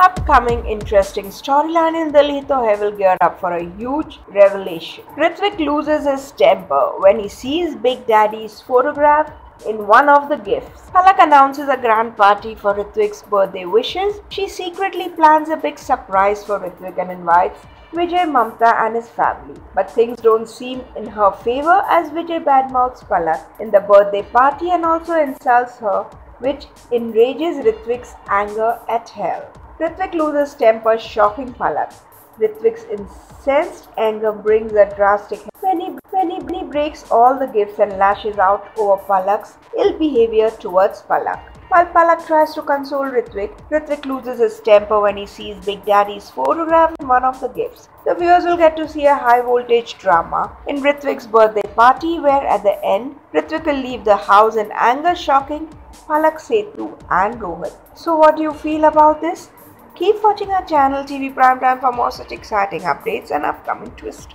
upcoming interesting storyline in Dil Hi Toh Hai will gear up for a huge revelation. Ritwik loses his temper when he sees Big Daddy's photograph in one of the gifts. Palak announces a grand party for Ritwik's birthday wishes. She secretly plans a big surprise for Ritwik and invites Vijay Mamta and his family. But things don't seem in her favor as Vijay badmouths Palak in the birthday party and also insults her, which enrages Ritwik's anger at hell. Ritwik loses temper, shocking Palak. Ritwik's incensed anger brings a drastic when, he, when he breaks all the gifts and lashes out over Palak's ill behavior towards Palak. While Palak tries to console Ritwik, Ritwik loses his temper when he sees Big Daddy's photograph in one of the gifts. The viewers will get to see a high voltage drama in Ritwik's birthday party where at the end, Ritwik will leave the house in anger shocking Palak Setu and Rohit. So what do you feel about this? Keep watching our channel TV Prime Time for more such exciting updates and upcoming twists.